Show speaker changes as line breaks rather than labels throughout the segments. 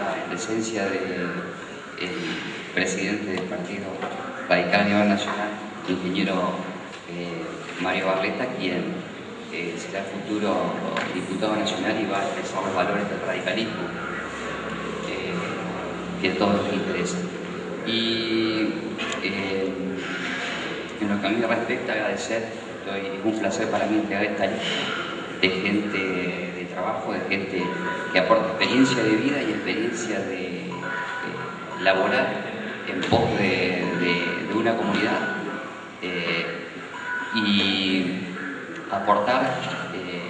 la presencia del presidente del Partido a nivel nacional, el ingeniero eh, Mario Barleta, quien eh, será futuro diputado nacional y va a expresar los valores del radicalismo eh, que a todos nos interesa. Y en lo que a mí me respecta, agradecer, es un placer para mí entregar esta lista de gente de trabajo, de gente que aporta experiencia de vida y experiencia de, laboral en pos de, una comunidad eh, y aportar eh,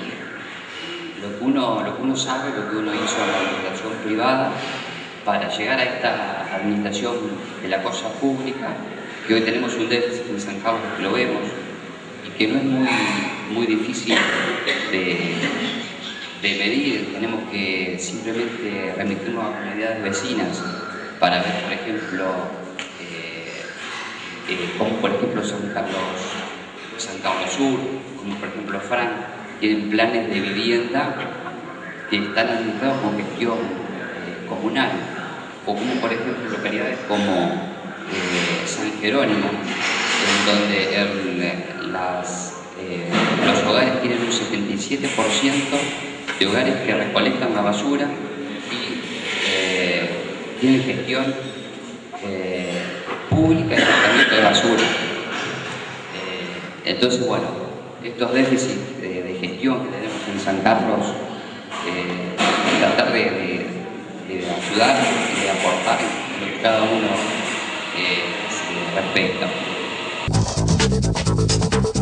lo, que uno, lo que uno sabe, lo que uno hizo en la administración privada para llegar a esta administración de la cosa pública, que hoy tenemos un déficit en San Carlos que lo vemos, y que no es muy, muy difícil de, medir, tenemos que simplemente remitirnos a comunidades vecinas para ver, por ejemplo, eh, eh, como por ejemplo San Carlos, San Carlos Sur, como por ejemplo Fran, tienen planes de vivienda que están administrados con gestión eh, comunal, o como por ejemplo localidades como San Jerónimo, en donde las eh, los hogares tienen un 77% de hogares que recolectan la basura y eh, tienen gestión eh, pública y tratamiento de basura. entonces, bueno, estos déficits de, gestión que tenemos en San Carlos, tratar de, ayudar y de aportar lo que cada uno respecta. フフフフ。